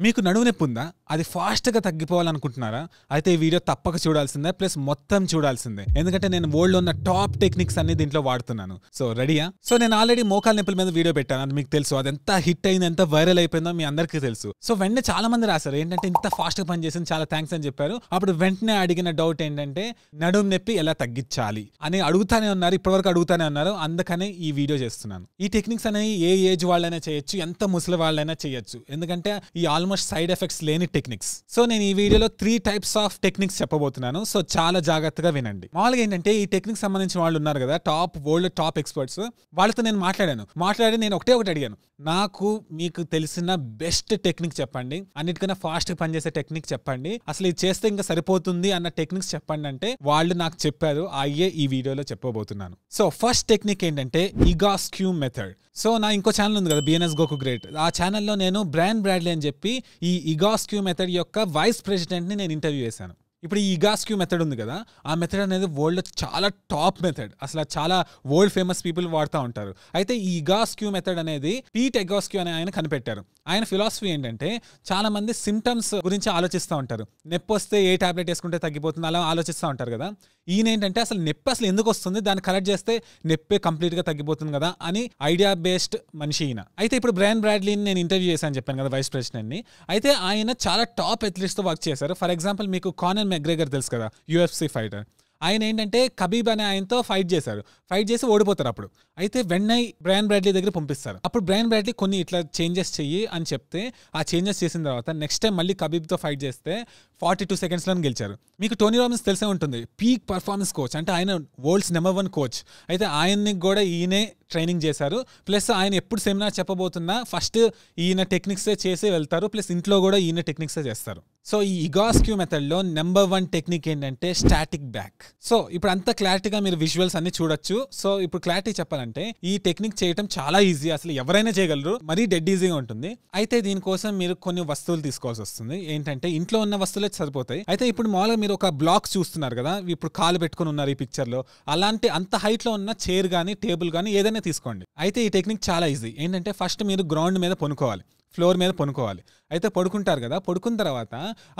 మీకు నడువు నొప్పి ఉందా? అది ఫాస్ట్గా తగ్గిపోవాలనుకుంటున్నారా? అయితే ఈ వీడియో తప్పక చూడాల్సిందే ప్లస్ మొత్తం చూడాల్సిందే. ఎందుకంటే నేను వరల్డ్ ఉన్న టాప్ టెక్నిక్స్ అన్ని దీంట్లో వాడుతున్నాను. సో రెడీయా సో నేను ఆల్రెడీ మోకాల నొప్పుల మీద వీడియో పెట్టాను అది మీకు తెలుసు. అది ఎంత హిట్ అయింది ఎంత వైరల్ అయిపోయిందో మీ అందరికీ తెలుసు. సో వెంటనే చాలా మంది రాశారు ఏంటంటే ఇంత ఫాస్ట్గా పనిచేసింది చాలా థ్యాంక్స్ అని చెప్పారు. అప్పుడు వెంటనే అడిగిన డౌట్ ఏంటంటే నడుము నొప్పి ఎలా తగ్గించాలి? అని అడుగుతానే ఉన్నారు ఇప్పటివరకు అడుగుతానే ఉన్నారు. అందుకనే ఈ వీడియో చేస్తున్నాను. ఈ టెక్నిక్స్ అనేవి ఏ ఏజ్ వాళ్ళైనా చేయొచ్చు ఎంత ముసలి వాళ్ళైనా చేయొచ్చు. ఎందుకంటే ఈ ఆల్మోస్ట్ సైడ్ ఎఫెక్ట్స్ లేని టెక్నిక్స్ సో నేను ఈ వీడియోలో త్రీ టైప్స్ ఆఫ్ టెక్నిక్స్ చెప్పబోతున్నాను. సో చాలా జాగ్రత్తగా వినండి. మామూలుగా ఏంటంటే ఈ టెక్నిక్ సంబంధించిన వాళ్ళు ఉన్నారు కదా టాప్ వరల్డ్ టాప్ ఎక్స్పర్ట్స్ వాళ్ళతో నేను మాట్లాడాను. మాట్లాడి నేను ఒకటే ఒకటి అడిగాను. నాకు మీకు తెలిసిన బెస్ట్ టెక్నిక్ చెప్పండి. అన్నిటికన్నా ఫాస్ట్ పనిచేసే టెక్నిక్ చెప్పండి. అసలు ఇది చేస్తే ఇంకా సరిపోతుంది అన్న టెక్నిక్స్ చెప్పండి అంటే వాళ్ళు నాకు చెప్పారు. అయ్యే ఈ వీడియోలో చెప్పబోతున్నాను. సో ఫస్ట్ టెక్నిక్ ఏంటంటే ఇగాస్క్యూ మెథడ్ సో నా ఇంకో ఛానల్ ఉంది కదా బిఎన్ఎస్ గోకు గ్రేట్ ఆ ఛానల్లో నేను బ్రాండ్ బ్రాడ్లీ అని చెప్పి ఈ ఇగాస్క్యూ మెథడ్ యొక్క వైస్ ప్రెసిడెంట్ని నేను ఇంటర్వ్యూ చేశాను ఇప్పుడు ఈ ఇగాస్క్యూ మెథడ్ ఉంది కదా ఆ మెథడ్ అనేది వరల్డ్ చాలా టాప్ మెథడ్ అసలు చాలా వరల్డ్ ఫేమస్ పీపుల్ వాడుతూ ఉంటారు. అయితే ఈ ఇగాస్క్యూ మెథడ్ అనేది పీట్ ఎగాస్క్యూ అనే ఆయన కనిపెట్టారు. ఆయన ఫిలాసఫీ ఏంటంటే చాలా మంది సిమ్టమ్స్ గురించి ఆలోచిస్తూ ఉంటారు. నొప్పి వస్తే ఏ టాబ్లెట్ వేసుకుంటే తగ్గిపోతుంది అలా ఆలోచిస్తూ ఉంటారు కదా. ఈయన ఏంటంటే అసలు నొప్పి అసలు ఎందుకు వస్తుంది? దాన్ని కరెక్ట్ చేస్తే నొప్పే కంప్లీట్గా తగ్గిపోతుంది కదా అని ఐడియా బేస్డ్ మనిషి ఈయన. అయితే ఇప్పుడు బ్రాండ్ బ్రాడ్లీని నేను ఇంటర్వ్యూ చేశాను చెప్పాను కదా వైస్ ప్రెసిడెంట్ని అయితే ఆయన చాలా టాప్ అథ్లీట్స్ వర్క్ చేశారు. ఫర్ ఎగ్జాంపుల్ మీకు కానన్ మెగ్రేగర్ తెలుసు కదా యూఎఫ్సి ఫైటర్. ఆయన ఏంటంటే కబీబ్ అనే ఆయనతో ఫైట్ చేశారు. ఫైట్ చేసి ఓడిపోతారు అప్పుడు. అయితే వెన్నై బ్రాన్ బ్రాడ్లీ దగ్గర పంపిస్తారు. అప్పుడు బ్రాన్ బ్రాడ్లీ కొన్ని ఇట్లా చేంజెస్ చెయ్యి అని చెప్తే ఆ చేంజెస్ చేసిన తర్వాత నెక్స్ట్ టైం మళ్ళీ కబీబ్తో ఫైట్ చేస్తే ఫార్టీ టూ సెకండ్స్లో గెలిచారు. మీకు టోనీ రాబిన్స్ తెలిసే ఉంటుంది. పీక్ పర్ఫార్మెన్స్ కోచ్ అంటే ఆయన వరల్డ్స్ నెంబర్ వన్ కోచ్ అయితే ఆయన్ని కూడా ఈయనే ట్రైనింగ్ చేశారు. ప్లస్ ఆయన ఎప్పుడు సెమినార్ చెప్పబోతున్నా ఫస్ట్ ఈయన టెక్నిక్సే చేసి వెళ్తారు. ప్లస్ ఇంట్లో కూడా ఈయన టెక్నిక్సే చేస్తారు. సో ఈ ఇగాస్క్యూ మెథడ్లో నెంబర్ వన్ టెక్నిక్ ఏంటంటే స్టాటిక్ బ్యాక్. సో ఇప్పుడు అంత క్లారిటీగా మీరు విజువల్స్ అన్ని చూడొచ్చు. సో ఇప్పుడు క్లారిటీ చెప్పాలంటే ఈ టెక్నిక్ చేయడం చాలా ఈజీ. అసలు ఎవరైనా చేయగలరు. మరీ డెడ్ ఈజీగా ఉంటుంది. అయితే దీనికోసం మీరు కొన్ని వస్తువులు తీసుకోవాల్సి వస్తుంది. ఏంటంటే ఇంట్లో ఉన్న వస్తువులే సరిపోతాయి. అయితే ఇప్పుడు మామూలుగా మీరు ఒక బ్లాక్ చూస్తున్నారు కదా. ఇప్పుడు కాలు పెట్టుకుని ఉన్నారు ఈ పిక్చర్లో. అలాంటి అంత హైట్లో ఉన్న చైర్ కానీ టేబుల్ కానీ ఏదైనా తీసుకోండి. అయితే ఈ టెక్నిక్ చాలా ఈజీ. ఏంటంటే ఫస్ట్ మీరు గ్రౌండ్ మీద పొనుకోవాలి. ఫ్లోర్ మీద పనుకోవాలి. అయితే పడుకుంటారు కదా పడుకున్న తర్వాత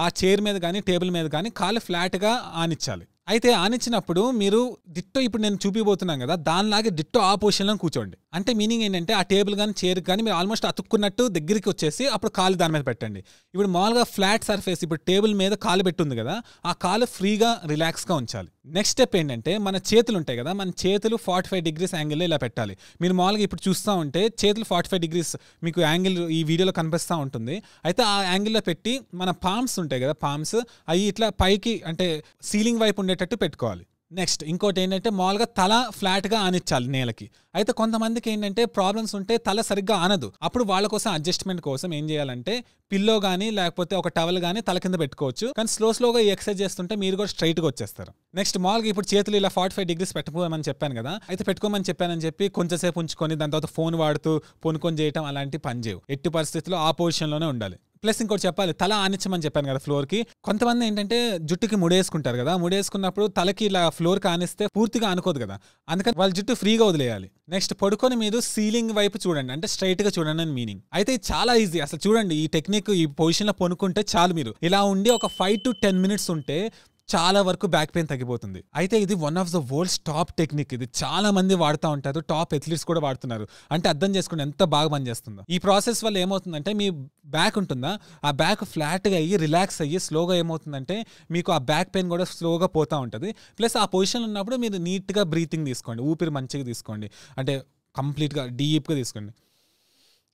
ఆ చైర్ మీద కానీ టేబుల్ మీద కానీ కాలు ఫ్లాట్గా ఆనిచ్చాలి. అయితే ఆనిచ్చినప్పుడు మీరు డిట్టో ఇప్పుడు నేను చూపిపోతున్నాను కదా దానిలాగే డిట్టో ఆ పొజిషన్లో కూర్చోండి. అంటే మీనింగ్ ఏంటంటే ఆ టేబుల్ కానీ చైర్ కానీ మీరు ఆల్మోస్ట్ అతుక్కున్నట్టు దగ్గరికి వచ్చేసి అప్పుడు కాలు దాని మీద పెట్టండి. ఇప్పుడు మామూలుగా ఫ్లాట్ సర్ఫేస్ ఇప్పుడు టేబుల్ మీద కాలు పెట్టుంది కదా ఆ కాలు ఫ్రీగా రిలాక్స్గా ఉంచాలి. నెక్స్ట్ స్టెప్ ఏంటంటే మన చేతులు ఉంటాయి కదా మన చేతులు ఫార్టీ ఫైవ్ డిగ్రీస్ యాంగిల్లో ఇలా పెట్టాలి. మీరు మామూలుగా ఇప్పుడు చూస్తూ ఉంటే చేతులు ఫార్టీ ఫైవ్ డిగ్రీస్ మీకు యాంగిల్ ఈ వీడియోలో కనిపిస్తూ ఉంటుంది. అయితే ఆ యాంగిల్లో పెట్టి మన పామ్స్ ఉంటాయి కదా పామ్స్ అవి ఇట్లా పైకి అంటే సీలింగ్ వైపు ఉండేటట్టు పెట్టుకోవాలి. నెక్స్ట్ ఇంకోటి ఏంటంటే మామూలుగా తల ఫ్లాట్గా ఆనిచ్చాలి నేలకి. అయితే కొంతమందికి ఏంటంటే ప్రాబ్లమ్స్ ఉంటే తల సరిగ్గా ఆనదు. అప్పుడు వాళ్ళ కోసం అడ్జస్ట్మెంట్ కోసం ఏం చేయాలంటే పిల్లో కానీ లేకపోతే ఒక టవల్ కానీ తల కింద పెట్టుకోవచ్చు. కానీ స్లో స్లోగా ఎక్సర్సైజ్ చేస్తుంటే మీరు కూడా స్ట్రైట్గా వచ్చేస్తారు. నెక్స్ట్ మామూలుగా ఇప్పుడు చేతులు ఇలా ఫార్టీ ఫైవ్ డిగ్రీస్ పెట్టుకోమని చెప్పాను కదా అయితే పెట్టుకోమని చెప్పానని చెప్పి కొంచెంసేపు ఉంచుకొని దాని తర్వాత ఫోన్ వాడుతూ పొనుకొని చేయటం అలాంటి పని చేయవు. ఎట్టి పరిస్థితుల్లో ఆ పొజిషన్లోనే ఉండాలి. ప్లస్ ఇంకోటి చెప్పాలి తల ఆనిచ్చమని చెప్పాను కదా ఫ్లోర్కి కొంతమంది ఏంటంటే జుట్టుకి ముడేసుకుంటారు కదా ముడేసుకున్నప్పుడు తలకి ఇలా ఫ్లోర్కి ఆనిస్తే పూర్తిగా అనుకోదు కదా. అందుకని వాళ్ళ జుట్టు ఫ్రీగా వదిలేయాలి. నెక్స్ట్ పడుకొని మీరు సీలింగ్ వైపు చూడండి అంటే స్ట్రైట్గా చూడండి అని మీనింగ్. అయితే చాలా ఈజీ. అసలు చూడండి ఈ టెక్నిక్ ఈ పొజిషన్లో పొనుకుంటే చాలు మీరు. ఇలా ఉండి ఒక ఫైవ్ టు టెన్ మినిట్స్ ఉంటే చాలా వరకు బ్యాక్ పెయిన్ తగ్గిపోతుంది. అయితే ఇది one of the world's top technique ఇది చాలా మంది వాడుతూ ఉంటారు టాప్ ఎథ్లీట్స్ కూడా వాడుతున్నారు. అంటే అర్థం చేసుకుని ఎంత బాగా పనిచేస్తుందో ఈ ప్రాసెస్ వల్ల ఏమవుతుందంటే మీ బ్యాక్ ఉంటుందా? ఆ బ్యాక్ ఫ్లాట్గా అయ్యి రిలాక్స్ అయ్యి స్లోగా ఏమవుతుందంటే మీకు ఆ బ్యాక్ పెయిన్ కూడా స్లోగా పోతూ ఉంటుంది. ప్లస్ ఆ పొజిషన్ ఉన్నప్పుడు మీరు నీట్గా బ్రీతింగ్ తీసుకోండి ఊపిరి మంచిగా తీసుకోండి. అంటే కంప్లీట్గా డీప్గా తీసుకోండి.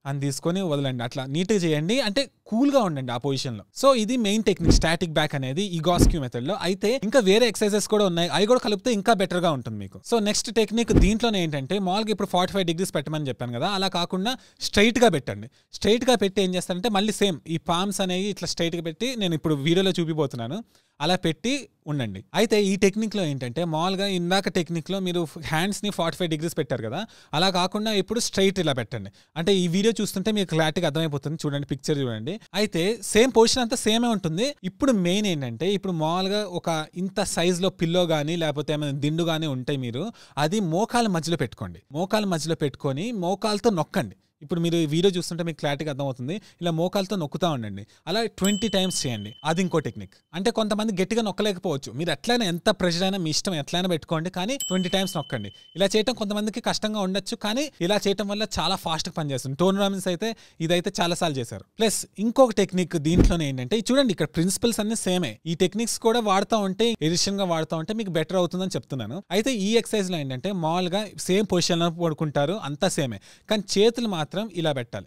అని తీసుకొని వదలండి. అట్లా నీట్గా చేయండి. అంటే కూల్గా ఉండండి ఆ పొజిషన్లో సో ఇది మెయిన్ టెక్నిక్ స్టాటిక్ బ్యాక్ అనేది ఈ గాస్క్యూ మెథడ్లో అయితే ఇంకా వేరే ఎక్సర్సైజెస్ కూడా ఉన్నాయి. అవి కూడా కలిపితే ఇంకా బెటర్గా ఉంటుంది మీకు. సో నెక్స్ట్ టెక్నిక్ దీంట్లోనే ఏంటంటే మామూలుగా ఇప్పుడు ఫార్టీ ఫైవ్ డిగ్రీస్ పెట్టమని చెప్పాను కదా అలా కాకుండా స్ట్రైట్గా పెట్టండి. స్ట్రైట్గా పెట్టి ఏం చేస్తారంటే మళ్ళీ సేమ్ ఈ పామ్స్ అనేవి ఇట్లా స్ట్రైట్గా పెట్టి నేను ఇప్పుడు వీడియోలో చూపిపోతున్నాను అలా పెట్టి ఉండండి. అయితే ఈ టెక్నిక్లో ఏంటంటే మామూలుగా ఇందాక టెక్నిక్లో మీరు హ్యాండ్స్ని ఫార్టీ ఫైవ్ డిగ్రీస్ పెట్టారు కదా అలా కాకుండా ఇప్పుడు స్ట్రైట్ ఇలా పెట్టండి. అంటే ఈ వీడియో చూస్తుంటే మీకు క్లారిటీగా అర్థమైపోతుంది. చూడండి పిక్చర్ చూడండి. అయితే సేమ్ పొజిషన్ అంతా సేమే ఉంటుంది. ఇప్పుడు మెయిన్ ఏంటంటే ఇప్పుడు మామూలుగా ఒక ఇంత సైజులో పిల్లో కానీ లేకపోతే ఏమైనా దిండు కానీ ఉంటాయి మీరు అది మోకాల మధ్యలో పెట్టుకోండి. మోకాల మధ్యలో పెట్టుకొని మోకాలతో నొక్కండి. ఇప్పుడు మీరు ఈ వీడియో చూస్తుంటే మీకు క్లారిటీగా అర్థమవుతుంది. ఇలా మోకాలతో నొక్కుతా ఉండండి. అలా ట్వంటీ టైమ్స్ చేయండి. అది ఇంకో టెక్నిక్. అంటే కొంతమంది గట్టిగా నొక్కలేకపోవచ్చు. మీరు ఎట్లయినా ఎంత ప్రెషర్ అయినా మీ ఇష్టం ఎట్లయినా పెట్టుకోండి. కానీ ట్వంటీ టైమ్స్ నొక్కండి. ఇలా చేయటం కొంతమందికి కష్టంగా ఉండొచ్చు. కానీ ఇలా చేయటం వల్ల చాలా ఫాస్ట్గా పనిచేస్తుంది. టోర్నమెంట్స్ అయితే ఇదైతే చాలా సార్లు చేశారు. ప్లస్ ఇంకొక టెక్నిక్ దీంట్లోనే ఏంటంటే చూడండి ఇక్కడ ప్రిన్సిపల్స్ అన్ని సేమే. ఈ టెక్నిక్స్ కూడా వాడుతూ ఉంటే ఎడిషన్గా వాడుతూ ఉంటే మీకు బెటర్ అవుతుందని చెప్తున్నాను. అయితే ఈ ఎక్సర్సైజ్లో ఏంటంటే మామూలుగా సేమ్ పొజిషన్లో పడుకుంటారు. అంతా సేమే. కానీ చేతులు మాత్రం ఇలా పెట్టాలి.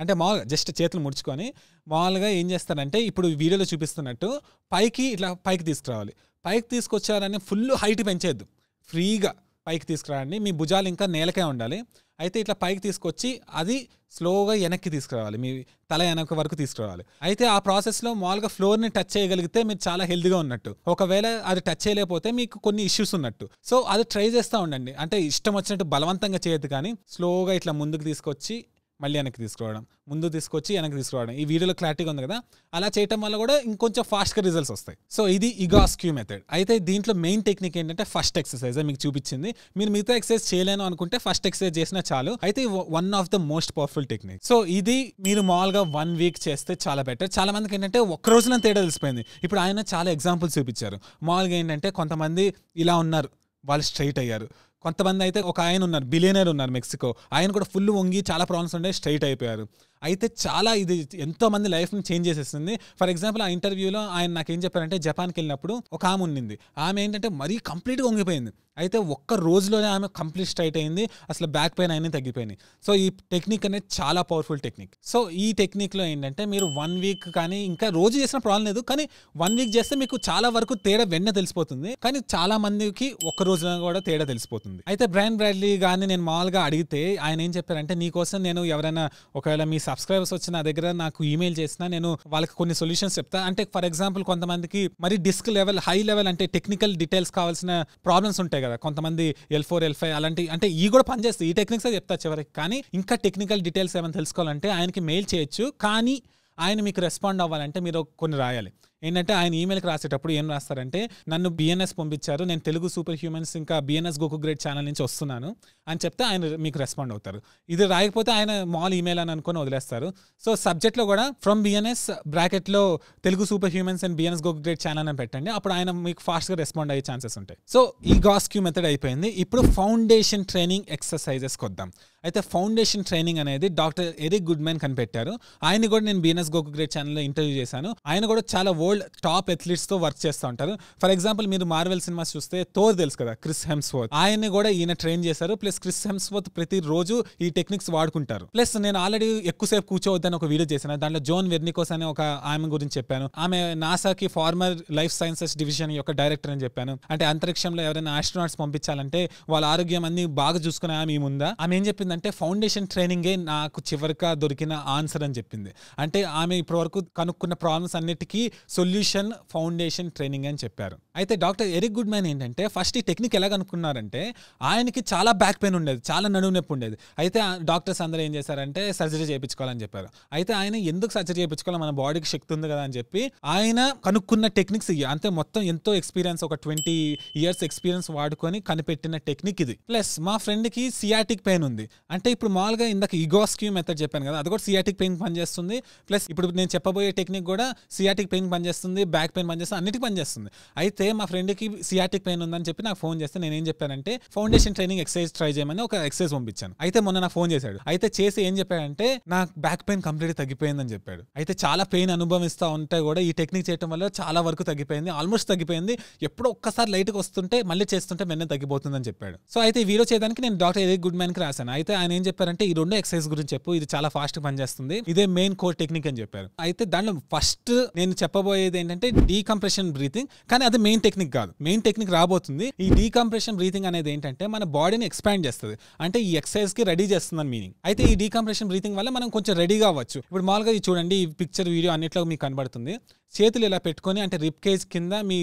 అంటే మామూలుగా జస్ట్ చేతులు ముడుచుకొని మామూలుగా ఏం చేస్తారంటే ఇప్పుడు వీడియోలో చూపిస్తున్నట్టు పైకి ఇట్లా పైకి తీసుకురావాలి. పైకి తీసుకొచ్చారని ఫుల్ హైట్ పెంచేద్దు ఫ్రీగా. పైకి తీసుకురాండి. మీ భుజాలు ఇంకా నేలకే ఉండాలి. అయితే ఇట్లా పైకి తీసుకొచ్చి అది స్లోగా వెనక్కి తీసుకురావాలి. మీ తల వెనక వరకు తీసుకురావాలి. అయితే ఆ ప్రాసెస్లో మామూలుగా ఫ్లోర్ని టచ్ చేయగలిగితే మీరు చాలా హెల్దీగా ఉన్నట్టు. ఒకవేళ అది టచ్ చేయలేకపోతే మీకు కొన్ని ఇష్యూస్ ఉన్నట్టు. సో అది ట్రై చేస్తూ ఉండండి. అంటే ఇష్టం వచ్చినట్టు బలవంతంగా చేయదు కానీ స్లోగా ఇట్లా ముందుకు తీసుకొచ్చి మళ్ళీ వెనక్కి తీసుకురావడం ముందు తీసుకొచ్చి వెనక్కి తీసుకురావడం. ఈ వీడియోలో క్లారిటీగా ఉంది కదా? అలా చేయటం వల్ల కూడా ఇంకొంచెం ఫాస్ట్గా రిజల్ట్స్ వస్తాయి. సో ఇది ఇగాస్క్యూ మెథడ్ అయితే దీంట్లో మెయిన్ టెక్నిక్ ఏంటంటే ఫస్ట్ ఎక్సర్సైజ్ మీకు చూపించింది. మీరు మిగతా ఎక్సర్సైజ్ చేయలేను అనుకుంటే ఫస్ట్ ఎక్సర్సైజ్ చేసినా చాలు. అయితే one of the most powerful technique so ఇది మీరు మామూలుగా వన్ వీక్ చేస్తే చాలా బెటర్ చాలా మందికి ఏంటంటే ఒక్క రోజున తేడా తెలిసిపోయింది. ఇప్పుడు ఆయన చాలా ఎగ్జాంపుల్స్ చూపించారు. మామూలుగా ఏంటంటే కొంతమంది ఇలా ఉన్నారు. వాళ్ళు స్ట్రైట్ అయ్యారు. కొంతమంది అయితే ఒక ఆయన ఉన్నారు బిలియనర్ ఉన్నారు మెక్సికో ఆయన కూడా ఫుల్ వంగి చాలా ప్రాబ్లమ్స్ ఉండే స్ట్రైట్ అయిపోయారు. అయితే చాలా ఇది ఎంతో మంది లైఫ్ని చేంజ్ చేసేస్తుంది ఫర్ ఎగ్జాంపుల్ ఆ ఇంటర్వ్యూలో ఆయన నాకు ఏం చెప్పారంటే జపాన్కి వెళ్ళినప్పుడు ఒక ఆమె ఉండింది ఆమె ఏంటంటే మరీ కంప్లీట్గా వంగిపోయింది. అయితే ఒక్క రోజులోనే ఆమె కంప్లీట్ స్ట్రైట్ అయింది. అసలు బ్యాక్ పెయిన్ అయినా తగ్గిపోయినాయి. సో ఈ టెక్నిక్ అనేది చాలా పవర్ఫుల్ టెక్నిక్. సో ఈ టెక్నిక్లో ఏంటంటే మీరు వన్ వీక్ కానీ ఇంకా రోజు చేసిన ప్రాబ్లం లేదు. కానీ వన్ వీక్ చేస్తే మీకు చాలా వరకు తేడా వెన్న తెలిసిపోతుంది. కానీ చాలా మందికి ఒక్క రోజులో కూడా తేడా తెలిసిపోతుంది. అయితే బ్రాండ్ బ్రాడ్లీ కానీ నేను మామూలుగా అడిగితే ఆయన ఏం చెప్పారంటే నీకోసం నేను ఎవరైనా ఒకవేళ మీ సబ్స్క్రైబర్స్ వచ్చి నా దగ్గర నాకు ఈమెయిల్ చేసినా నేను వాళ్ళకి కొన్ని సొల్యూషన్స్ చెప్తా. అంటే ఫర్ ఎగ్జాంపుల్ కొంతమందికి మరి డిస్క్ లెవెల్ హై లెవెల్ అంటే టెక్నికల్ డీటెయిల్స్ కావాల్సిన ప్రాబ్లమ్స్ ఉంటాయి కదా. కొంతమంది ఎల్ ఫోర్ ఎల్ ఫైవ్ అలాంటి అంటే ఈ కూడా పనిచేస్తాయి ఈ టెక్నిక్స్ చెప్తా చివరికి. కానీ ఇంకా టెక్నికల్ డీటెయిల్స్ ఏమైనా తెలుసుకోవాలంటే ఆయనకి మెయిల్ చేయొచ్చు. కానీ ఆయన మీకు రెస్పాండ్ అవ్వాలంటే మీరు కొన్ని రాయాలి. ఏంటంటే ఆయన ఈమెయిల్కి రాసేటప్పుడు ఏం రాస్తారంటే నన్ను బిఎన్ఎస్ పంపించారు నేను తెలుగు సూపర్ హ్యూమన్స్ ఇంకా బిఎన్ఎస్ గోకు గ్రేట్ ఛానల్ నుంచి వస్తున్నాను అని చెప్తే ఆయన మీకు రెస్పాండ్ అవుతారు. ఇది రాయకపోతే ఆయన మాల్ ఈమెయిల్ అని అనుకొని వదిలేస్తారు. సో సబ్జెక్ట్లో కూడా ఫ్రమ్ బిఎన్ఎస్ బ్రాకెట్లో Telugu super humans and BNS Goku great channel అని పెట్టండి అప్పుడు ఆయన మీకు ఫాస్ట్గా రెస్పాండ్ అయ్యే ఛాన్సెస్ ఉంటాయి. సో ఈ గాస్క్యూ మెథడ్ అయిపోయింది. ఇప్పుడు ఫౌండేషన్ ట్రైనింగ్ ఎక్సర్సైజెస్కి వద్దాం అయితే ఫౌండేషన్ ట్రైనింగ్ అనేది డాక్టర్ ఎరిక్ గుడ్మెన్ కనిపెట్టారు. ఆయన కూడా నేను బిఎన్ఎస్ గోకు గ్రేట్ ఛానల్లో ఇంటర్వ్యూ చేశాను. ఆయన కూడా చాలా వరల్డ్ టాప్ అథ్లీట్స్తో వర్క్ చేస్తూ ఉంటారు. ఫర్ ఎగ్జాంపుల్ మీరు మార్వెల్ సినిమాస్ చూస్తే తోర్ తెలుసు కదా క్రిస్ హెమ్స్వర్త్ ఆయన్ని కూడా ఈయన ట్రైన్ చేశారు. ప్లస్ క్రిస్ హెమ్స్వర్త్ ప్రతి రోజు ఈ టెక్నిక్స్ వాడుకుంటారు. ప్లస్ నేను ఆల్రెడీ ఎక్కువసేపు కూర్చోవద్దని ఒక వీడియో చేశాను. దాంట్లో జోన్ వెర్నికోస్ అనే ఒక ఆమె గురించి చెప్పాను. ఆమె నాసాకి ఫార్మర్ లైఫ్ సైన్సెస్ డివిజన్ యొక్క డైరెక్టర్ అని చెప్పాను. అంటే అంతరిక్షంలో ఎవరైనా ఆస్ట్రోనాట్స్ పంపించాలంటే వాళ్ళ ఆరోగ్యం అన్ని బాగా చూసుకునే ఆమె ముందా? ఆమె ఏం చెప్పిందంటే ఫౌండేషన్ ట్రైనింగే నాకు చివరిగా దొరికిన ఆన్సర్ అని చెప్పింది. అంటే ఆమె ఇప్పటివరకు కనుక్కున్న ప్రాబ్లమ్స్ అన్నిటికీ సొల్యూషన్ ఫౌండేషన్ ట్రైనింగ్ అని చెప్పారు. అయితే డాక్టర్ ఎరిక్ గుడ్ మ్యాన్ ఏంటంటే ఫస్ట్ ఈ టెక్నిక్ ఎలా కనుక్కున్నారంటే ఆయనకి చాలా బ్యాక్ పెయిన్ ఉండేది చాలా నడుము నొప్పి ఉండేది. అయితే డాక్టర్స్ అందరూ ఏం చేశారంటే సర్జరీ చేయించుకోవాలని చెప్పారు. అయితే ఆయన ఎందుకు సర్జరీ చేయించుకోవాలి మన బాడీకి శక్తి ఉంది కదా అని చెప్పి ఆయన కనుక్కున్న టెక్నిక్స్ ఇవి. అంతే మొత్తం ఎంతో ఎక్స్పీరియన్స్ ఒక ట్వంటీ ఇయర్స్ ఎక్స్పీరియన్స్ వాడుకొని కనిపెట్టిన టెక్నిక్ ఇది. ప్లస్ మా ఫ్రెండ్కి సియాటిక్ పెయిన్ ఉంది. అంటే ఇప్పుడు మామూలుగా ఇందాక ఇగోస్క్యూ మెథడ్ చెప్పాను కదా అది కూడా సియాటిక్ పెయిన్ పనిచేస్తుంది. ప్లస్ ఇప్పుడు నేను చెప్పబోయే టెక్నిక్ కూడా సియాటిక్ పెయిన్ పని పనిచేస్తుంది బ్యాక్ పెయిన్ పనిచేస్తుంది అన్నిటికీ పనిచేస్తుంది. అయితే మా ఫ్రెండ్కి సియాటిక్ పెయిన్ ఉందని చెప్పి నాకు ఫోన్ చేస్తే నేను ఏం చెప్పానంటే ఫౌండేషన్ ట్రైనింగ్ ఎక్సర్సైజ్ ట్రై చేయమని ఒక ఎక్సర్సైజ్ పంపించాను. అయితే మొన్న నాకు ఫోన్ చేశాడు. అయితే చేసి ఏం చెప్పాడంటే నాకు బ్యాక్ పెయిన్ కంప్లీట్ తగ్గిపోయిందని చెప్పాడు. అయితే చాలా పెయిన్ అనుభవిస్తూ ఉంటే కూడా ఈ టెక్నిక్ చేయడం వల్ల చాలా వరకు తగ్గిపోయింది ఆల్మోస్ట్ తగ్గిపోయింది. ఎప్పుడో ఒక్కసారి లైట్గా వస్తుంటే మళ్ళీ చేస్తుంటే మెన్న తగ్గిపోతుందని చెప్పాడు. సో అయితే ఈ వీడియో చేయడానికి నేను డాక్టర్ ఏదే గుడ్ మ్యాన్కి రాశాను. అయితే ఆయన ఏం చెప్పారంటే ఈ రెండు ఎక్సర్సైజ్ గురించి చెప్పు ఇది చాలా ఫాస్ట్ పనిచేస్తుంది. ఇదే మెయిన్ కోర్ టెక్నిక్ అని చెప్పారు. అయితే దాంట్లో ఫస్ట్ నేను రాబోయేది ఏంటంటే డీకంప్రెషన్ బ్రీతింగ్ కానీ అది మెయిన్ టెక్నిక్ కాదు. మెయిన్ టెక్నిక్ రాబోతుంది. ఈ డీకంప్రెషన్ బ్రీతింగ్ అనేది ఏంటంటే మన బాడీని ఎక్స్పాండ్ చేస్తుంది. అంటే ఈ ఎక్సర్సైజ్కి రెడీ చేస్తుందని మీనింగ్ అయితే ఈ డీకంప్రెషన్ బ్రీతింగ్ వల్ల మనం కొంచెం రెడీగా అవ్వచ్చు. ఇప్పుడు మామూలుగా ఇది చూడండి ఈ పిక్చర్ వీడియో అన్నిట్లో మీకు కనబడుతుంది. చేతులు ఇలా పెట్టుకొని అంటే రిప్ కేజ్ కింద మీ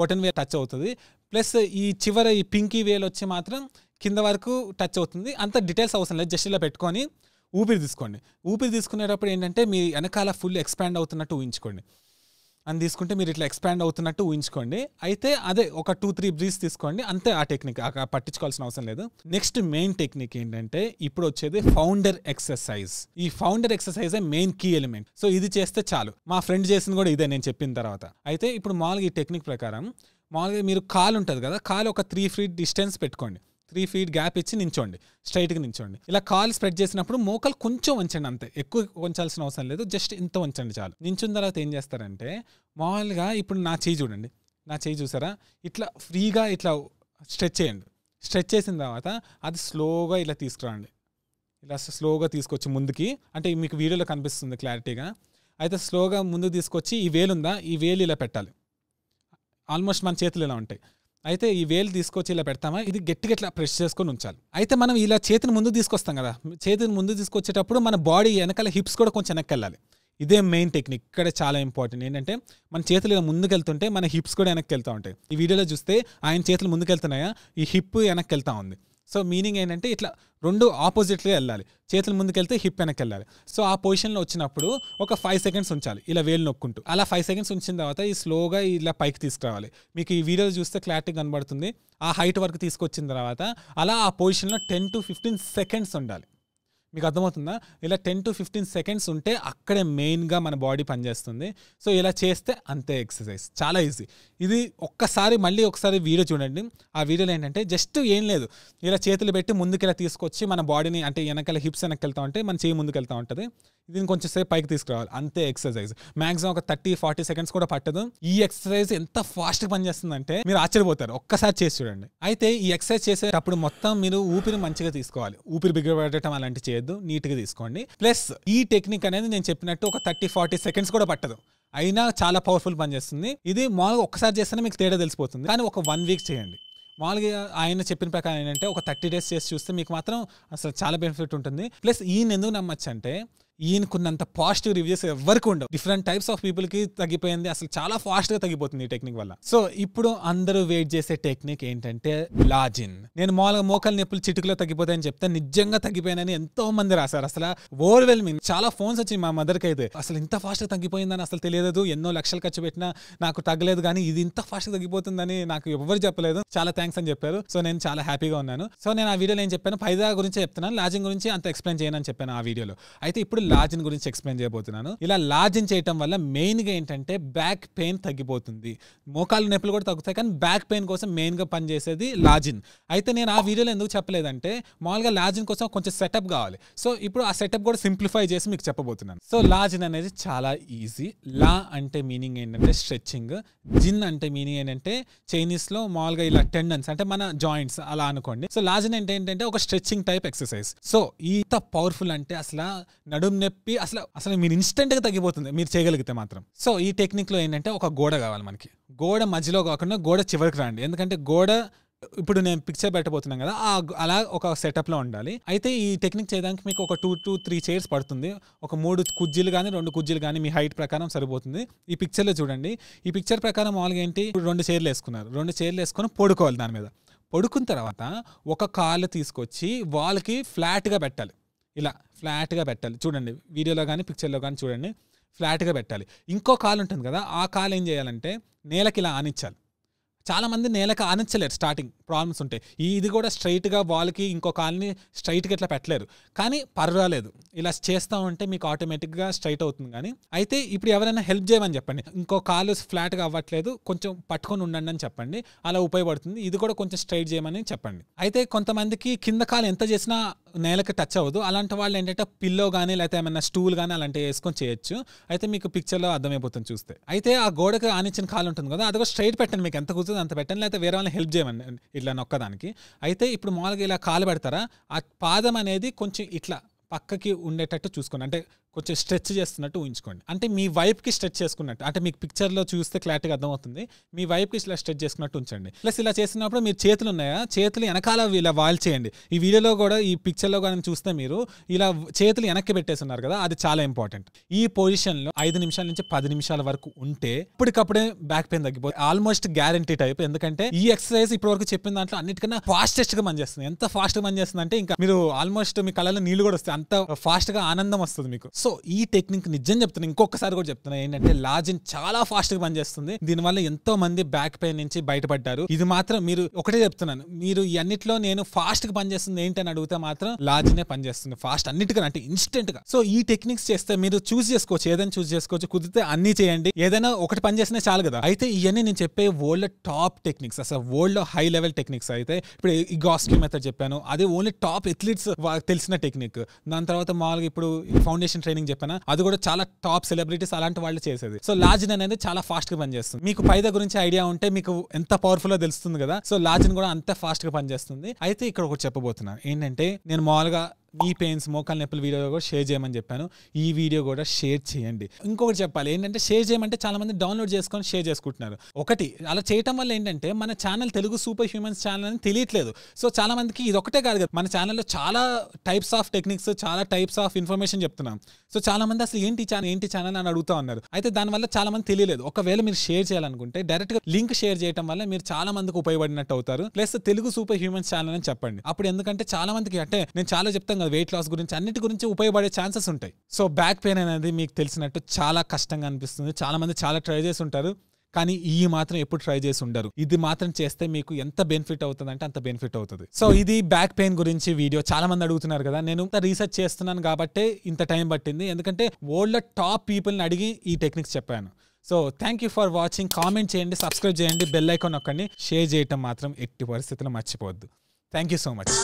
బొటన్ వే టచ్ అవుతుంది. ప్లస్ ఈ చివర ఈ పింకీ వేలు వచ్చి మాత్రం కింద వరకు టచ్ అవుతుంది. అంత డీటెయిల్స్ అవసరం లేదు. జస్ట్ ఇలా పెట్టుకొని ఊపిరి తీసుకోండి. ఊపిరి తీసుకునేటప్పుడు ఏంటంటే మీ వెనకాల ఫుల్ ఎక్స్పాండ్ అవుతున్నట్టు ఊహించుకోండి. అని తీసుకుంటే మీరు ఇట్లా ఎక్స్పాండ్ అవుతున్నట్టు ఊహించుకోండి. అయితే అదే ఒక టూ త్రీ బ్రీస్ తీసుకోండి. అంతే ఆ టెక్నిక్ పట్టించుకోవాల్సిన అవసరం లేదు. నెక్స్ట్ మెయిన్ టెక్నిక్ ఏంటంటే ఇప్పుడు వచ్చేది ఫౌండర్ ఎక్సర్సైజ్ ఈ founder exercise main key element so ఇది చేస్తే చాలు. మా ఫ్రెండ్ చేసింది కూడా ఇదే నేను చెప్పిన తర్వాత. అయితే ఇప్పుడు మామూలుగా ఈ టెక్నిక్ ప్రకారం మామూలుగా మీరు కాలు ఉంటుంది కదా కాలు ఒక త్రీ ఫీట్ డిస్టెన్స్ పెట్టుకోండి. త్రీ ఫీట్ గ్యాప్ ఇచ్చి నించోండి స్ట్రైట్గా నించోండి. ఇలా కాలు స్ప్రెడ్ చేసినప్పుడు మోకాలు కొంచెం వంచండి అంతే ఎక్కువ వంచాల్సిన అవసరం లేదు జస్ట్ ఇంత వంచండి చాలు. నించున్న తర్వాత ఏం చేస్తారంటే మామూలుగా ఇప్పుడు నా చేయి చూడండి నా చేయి చూసారా? ఇట్లా ఫ్రీగా ఇట్లా స్ట్రెచ్ చేయండి. స్ట్రెచ్ చేసిన తర్వాత అది స్లోగా ఇలా తీసుకురండి. ఇలా స్లోగా తీసుకొచ్చి ముందుకి అంటే మీకు వీడియోలో కనిపిస్తుంది క్లారిటీగా. అయితే స్లోగా ముందుకు తీసుకొచ్చి ఈ వేలు ఉందా? ఈ వేలు ఇలా పెట్టాలి. ఆల్మోస్ట్ మన చేతులు ఇలా ఉంటాయి. అయితే ఈ వేలు తీసుకొచ్చి ఇలా పెడతామా? ఇది గట్టిగా ఇట్లా ప్రెస్ చేసుకొని ఉంచాలి. అయితే మనం ఇలా చేతిని ముందు తీసుకొస్తాం కదా? చేతిని ముందు తీసుకొచ్చేటప్పుడు మన బాడీ వెనకాల హిప్స్ కూడా కొంచెం వెనక్కి వెళ్ళాలి. ఇదే మెయిన్ టెక్నిక్ ఇక్కడ చాలా ఇంపార్టెంట్ ఏంటంటే మన చేతులు ఇలా మన హిప్స్ కూడా వెనక్కి వెళ్తూ ఉంటాయి. ఈ వీడియోలో చూస్తే ఆయన చేతులు ముందుకెళ్తున్నాయా ఈ హిప్ వెనక్కి వెళ్తూ ఉంది. సో మీనింగ్ ఏంటంటే ఇట్లా రెండు ఆపోజిట్గా వెళ్ళాలి. చేతులు ముందుకెళ్తే హిప్ వెనక్కి వెళ్ళాలి. సో ఆ పొజిషన్లో వచ్చినప్పుడు ఒక ఫైవ్ సెకండ్స్ ఉంచాలి ఇలా వేలు నొక్కుంటూ. అలా ఫైవ్ సెకండ్స్ ఉంచిన తర్వాత ఈ స్లోగా ఇలా పైకి తీసుకురావాలి. మీకు ఈ వీడియో చూస్తే క్లారిటీ కనబడుతుంది. ఆ హైట్ వరకు తీసుకొచ్చిన తర్వాత అలా ఆ పొజిషన్లో టెన్ టు ఫిఫ్టీన్ సెకండ్స్ ఉండాలి. మీకు అర్థమవుతుందా? ఇలా టెన్ టు ఫిఫ్టీన్ సెకండ్స్ ఉంటే అక్కడే మెయిన్గా మన బాడీ పనిచేస్తుంది. సో ఇలా చేస్తే అంతే ఎక్సర్సైజ్. చాలా ఈజీ. ఇది ఒక్కసారి మళ్ళీ ఒకసారి వీడియో చూడండి. ఆ వీడియోలో ఏంటంటే జస్ట్ ఏం లేదు. ఇలా చేతులు పెట్టి ముందుకు ఇలా తీసుకొచ్చి మన బాడీని అంటే వెనకాల హిప్స్ వెనక్కి వెళ్తా ఉంటే మన చేయి ముందుకు వెళ్తూ ఉంటుంది. దీన్ని కొంచెం సేపు పైకి తీసుకురావాలి. అంతే ఎక్సర్సైజ్ మాక్సిమం ఒక థర్టీ ఫార్టీ సెకండ్స్ కూడా పట్టదు. ఈ ఎక్సర్సైజ్ ఎంత ఫాస్ట్గా పనిచేస్తుందంటే మీరు ఆశ్చర్యపోతారు. ఒక్కసారి చేసి చూడండి. అయితే ఈ ఎక్సర్సైజ్ చేసేటప్పుడు మొత్తం మీరు ఊపిరి మంచిగా తీసుకోవాలి. ఊపిరి బిగబెట్టడం అలాంటి చేయొద్దు. నీట్గా తీసుకోండి. ప్లస్ ఈ టెక్నిక్ అనేది నేను చెప్పినట్టు ఒక థర్టీ ఫార్టీ సెకండ్స్ కూడా పట్టదు. అయినా చాలా పవర్ఫుల్ పనిచేస్తుంది. ఇది మామూలుగా ఒకసారి చేస్తేనే మీకు తేడా తెలిసిపోతుంది. కానీ ఒక వన్ వీక్ చేయండి. మామూలుగా ఆయన చెప్పిన ప్రకారం ఏంటంటే ఒక థర్టీ డేస్ చేసి చూస్తే మీకు మాత్రం అసలు చాలా బెనిఫిట్ ఉంటుంది. ప్లస్ ఈయన ఎందుకు నమ్మచ్చు అంటే ఈయనకున్నంత పాజిటివ్ రివ్యూస్ ఎవరికి ఉండవు. డిఫరెంట్ టైప్స్ ఆఫ్ పీపుల్కి తగ్గిపోయింది. అసలు చాలా ఫాస్ట్గా తగ్గిపోతుంది ఈ టెక్నిక్ వల్ల. సో ఇప్పుడు అందరూ వెయిట్ చేసే టెక్నిక్ ఏంటంటే లాజిన్ నేను మామూలుగా మోకాలు నొప్పులు చిటుకులో తగ్గిపోతాయని చెప్తే నిజంగా తగ్గిపోయానని ఎంతో మంది రాశారు. అసలు ఓవర్వెల్మింగ్ చాలా ఫోన్స్ వచ్చి మా మదర్కి అయితే. అసలు ఇంత ఫాస్ట్గా తగ్గిపోయిందని అసలు తెలియదు ఎన్నో లక్షలు ఖర్చు పెట్టినా నాకు తగ్గలేదు కానీ ఇది ఇంత ఫాస్ట్గా తగ్గిపోతుందని నాకు ఎవరు చెప్పలేదు. చాలా థ్యాంక్స్ అని చెప్పారు. సో నేను చాలా హ్యాపీగా ఉన్నాను. సో నేను ఆ వీడియోలో ఏం చెప్పాను? ఫైదా గురించి చెప్తున్నాను. లాజింగ్ గురించి అంత ఎక్స్ప్లెయిన్ చేయనని చెప్పాను ఆ వీడియోలో. అయితే ఇప్పుడు లాజిన్ గురించి ఎక్స్ప్లెయిన్ చేయబోతున్నాను. ఇలా లాజిన్ చేయటం వల్ల మెయిన్గా ఏంటంటే బ్యాక్ పెయిన్ తగ్గిపోతుంది. మోకాలు నొప్పులు కూడా తగ్గుతాయి కానీ బ్యాక్ పెయిన్ కోసం మెయిన్గా పనిచేసేది లాజిన్. అయితే నేను ఆ వీడియోలో ఎందుకు చెప్పలేదంటే మామూలుగా లాజిన్ కోసం కొంచెం సెటప్ కావాలి. సో ఇప్పుడు ఆ సెటప్ కూడా సింప్లిఫై చేసి మీకు చెప్పబోతున్నాను. సో లాజిన్ అనేది చాలా ఈజీ. లా అంటే మీనింగ్ ఏంటంటే స్ట్రెచ్చింగ్. జిన్ అంటే మీనింగ్ ఏంటంటే చైనీస్లో మామూలుగా ఇలా టెండన్స్ అంటే మన జాయింట్స్ అలా అనుకోండి. సో లాజిన్ అంటే ఏంటంటే ఒక స్ట్రెచ్చింగ్ టైప్ ఎక్సర్సైజ్. సో ఇంత పవర్ఫుల్ అంటే అసలు నడుము నొప్పి అసలు అసలు మీరు ఇన్స్టెంట్గా తగ్గిపోతుంది మీరు చేయగలిగితే మాత్రం. సో ఈ టెక్నిక్లో ఏంటంటే ఒక గోడ కావాలి మనకి. గోడ మధ్యలో కాకుండా గోడ చివరికి రండి. ఎందుకంటే గోడ ఇప్పుడు నేను పిక్చర్ పెట్టబోతున్నాను కదా ఆ అలా ఒక సెటప్లో లో ఉండాలి. అయితే ఈ టెక్నిక్ చేయడానికి మీకు ఒక టూ టు త్రీ చైర్స్ పడుతుంది. ఒక మూడు కుజ్జీలు కానీ రెండు కుజ్జీలు కానీ మీ హైట్ ప్రకారం సరిపోతుంది. ఈ పిక్చర్లో చూడండి. ఈ పిక్చర్ ప్రకారం మామూలుగా ఏంటి? ఇప్పుడు రెండు చైర్లు వేసుకున్నారు. రెండు చైర్లు వేసుకొని పడుకోవాలి దాని మీద. పడుకున్న తర్వాత ఒక కాలు తీసుకొచ్చి వాల్కి ఫ్లాట్గా పెట్టాలి. ఇలా ఫ్లాట్గా పెట్టాలి. చూడండి వీడియోలో కానీ పిక్చర్లో కానీ చూడండి ఫ్లాట్గా పెట్టాలి. ఇంకో కాలు ఉంటుంది కదా ఆ కాలు ఏం చేయాలంటే నేలకి ఇలా ఆనిచ్చాలి చాలా మంది నేలకు ఆనించలేరు స్టార్టింగ్ ప్రాబ్లమ్స్ ఉంటాయి ఈ ఇది కూడా స్ట్రైట్గా వాల్కి ఇంకో కాల్ని స్ట్రైట్గా ఇట్లా పెట్టలేరు. కానీ పర్వాలేదు. ఇలా చేస్తూ ఉంటే మీకు ఆటోమేటిక్గా స్ట్రైట్ అవుతుంది కానీ అయితే ఇప్పుడు ఎవరైనా హెల్ప్ చేయమని చెప్పండి. ఇంకో కాలు ఫ్లాట్గా అవ్వట్లేదు కొంచెం పట్టుకొని ఉండండి అని చెప్పండి. అలా ఉపయోగపడుతుంది. ఇది కూడా కొంచెం స్ట్రైట్ చేయమని చెప్పండి. అయితే కొంతమందికి కింద కాలు ఎంత చేసినా నేలకి టచ్ అవ్వదు. అలాంటి వాళ్ళు ఏంటంటే పిల్లో కానీ లేకపోతే ఏమైనా స్టూల్ కానీ అలాంటివి వేసుకొని చేయొచ్చు. అయితే మీకు పిక్చర్లో అర్థమైపోతుంది చూస్తే. అయితే ఆ గోడకు ఆనిచ్చిన కాలు ఉంటుంది కదా అది కూడా స్ట్రైట్ పెట్టండి. మీకు ఎంత వస్తుంది అంత పెట్టండి లేకపోతే వేరే వాళ్ళని హెల్ప్ చేయమని ఇట్లా నొక్కదానికి. అయితే ఇప్పుడు మామూలుగా ఇలా కాలు పెడతారా? ఆ పాదం అనేది కొంచెం ఇట్లా పక్కకి ఉండేటట్టు చూసుకోండి. అంటే కొంచెం స్ట్రెచ్ చేస్తున్నట్టు ఊహించుకోండి. అంటే మీ వైపుకి స్ట్రెచ్ చేసుకున్నట్టు అంటే మీకు పిక్చర్లో చూస్తే క్లారిటీగా అర్థమవుతుంది. మీ వైపుకి ఇలా స్ట్రెచ్ చేసుకున్నట్టు ఉంచండి. ప్లస్ ఇలా చేసినప్పుడు మీరు చేతులు ఉన్నాయా? చేతులు వెనకాల ఇలా వాల్ చేయండి. ఈ వీడియోలో కూడా ఈ పిక్చర్లో కానీ చూస్తే మీరు ఇలా చేతులు వెనక్కి పెట్టేసి ఉన్నారు కదా అది చాలా ఇంపార్టెంట్ ఈ పొజిషన్లో ఐదు నిమిషాల నుంచి పది నిమిషాల వరకు ఉంటే ఇప్పటికప్పుడే బ్యాక్ పెయిన్ తగ్గిపోతుంది. ఆల్మోస్ట్ గ్యారంటీ టైప్ ఎందుకంటే ఈ ఎక్సర్సైజ్ ఇప్పటి వరకు చెప్పిన దాంట్లో అన్నిటికన్నా ఫాస్టెస్ట్గా పనిచేస్తుంది. ఎంత ఫాస్ట్గా పనిచేస్తుంది అంటే ఇంకా మీరు ఆల్మోస్ట్ మీ కళ్ళలో నీళ్ళు కూడా వస్తాయి. అంత ఫాస్ట్గా ఆనందం వస్తుంది మీకు. సో ఈ టెక్నిక్ నిజం చెప్తున్నా ఇంకొకసారి కూడా చెప్తున్నా ఏంటంటే లాజిన్ చాలా ఫాస్ట్గా పనిచేస్తుంది. దీనివల్ల ఎంతో మంది బ్యాక్ పెయిన్ నుంచి బయటపడ్డారు. ఇది మాత్రం మీరు ఒకటే చెప్తున్నాను మీరు ఈ అన్నిట్లో నేను ఫాస్ట్గా పనిచేస్తుంది ఏంటని అడిగితే మాత్రం లాజినే పనిచేస్తుంది ఫాస్ట్ అన్నిటికన్నా అంటే ఇన్స్టెంట్గా సో ఈ టెక్నిక్స్ చేస్తే మీరు చూస్ చేసుకోవచ్చు ఏదైనా చూస్ చేసుకోవచ్చు కుదిరితే అన్ని చేయండి. ఏదైనా ఒకటి పని చాలు కదా. అయితే ఇవన్నీ నేను చెప్పే వరల్డ్ టాప్ టెక్నిక్స్ అసలు వరల్డ్ హై లెవెల్ టెక్నిక్స్ అయితే ఇప్పుడు ఈ గాస్కి మెథడ్ చెప్పాను అది ఓన్లీ టాప్ ఎథ్లీట్స్ తెలిసిన టెక్నిక్. దాని తర్వాత మామూలుగా ఇప్పుడు ఫౌండేషన్ ట్రైన్ ట్రైనింగ్ చెప్పాను? అది కూడా చాలా టాప్ సెలబ్రిటీస్ అలాంటి వాళ్ళు చేసేది. సో లాజిన్ అనేది చాలా ఫాస్ట్గా పనిచేస్తుంది. మీకు పైద గురించి ఐడియా ఉంటే మీకు ఎంత పవర్ఫుల్ తెలుస్తుంది కదా? సో లాజిన్ కూడా అంత ఫాస్ట్గా పనిచేస్తుంది. అయితే ఇక్కడ ఒకటి చెప్పబోతున్నాను ఏంటంటే నేను మామూలుగా ఈ పెయిన్స్ మోకాల నొప్పుల వీడియో కూడా షేర్ చేయమని చెప్పాను. ఈ వీడియో కూడా షేర్ చేయండి. ఇంకొకటి చెప్పాలి ఏంటంటే షేర్ చేయమంటే చాలా మంది డౌన్లోడ్ చేసుకొని షేర్ చేసుకుంటున్నారు. ఒకటి అలా చేయటం వల్ల ఏంటంటే మన channel Telugu super humans channel అని తెలియట్లేదు. సో చాలా మందికి ఇది ఒకటే కాదు కదా. మన ఛానల్లో చాలా టైప్స్ ఆఫ్ టెక్నిక్స్ చాలా టైప్స్ ఆఫ్ ఇన్ఫర్మేషన్ చెప్తున్నాం. సో చాలా మంది అసలు ఏంటి ఛానల్ ఏంటి ఛానల్ అని అడుగుతా ఉన్నారు. అయితే దానివల్ల చాలా మంది తెలియలేదు. ఒకవేళ మీరు షేర్ చేయాలనుకుంటే డైరెక్ట్గా లింక్ షేర్ చేయడం వల్ల మీరు చాలా మందికి ఉపయోగపడినట్టు అవుతారు. Plus Telugu super humans channel అని చెప్పండి. అప్పుడు ఎందుకంటే చాలా మందికి అంటే నేను చాలా చెప్తాను కదా వెయిట్ లాస్ గురించి అన్నిటి గురించి ఉపయోగపడే ఛాన్సెస్ ఉంటాయి. సో బ్యాక్ పెయిన్ అనేది మీకు తెలిసినట్టు చాలా కష్టంగా అనిపిస్తుంది. చాలా మంది చాలా ట్రై చేసి ఉంటారు. కానీ ఈ మాత్రం ఎప్పుడు ట్రై చేసి ఉండరు. ఇది మాత్రం చేస్తే మీకు ఎంత బెనిఫిట్ అవుతుంది అంటే అంత బెనిఫిట్ అవుతుంది. సో ఇది బ్యాక్ పెయిన్ గురించి వీడియో చాలా మంది అడుగుతున్నారు కదా. నేను ఇంత రీసెర్చ్ చేస్తున్నాను కాబట్టి ఇంత టైం పట్టింది. ఎందుకంటే వరల్డ్ టాప్ పీపుల్ని అడిగి ఈ టెక్నిక్స్ చెప్పాను. So thank you for watching comment చేయండి సబ్స్క్రైబ్ చేయండి బెల్ ఐకాన్ నొక్కండి. షేర్ చేయటం మాత్రం ఎట్టి పరిస్థితుల్లో మర్చిపోవద్దు. Thank you so much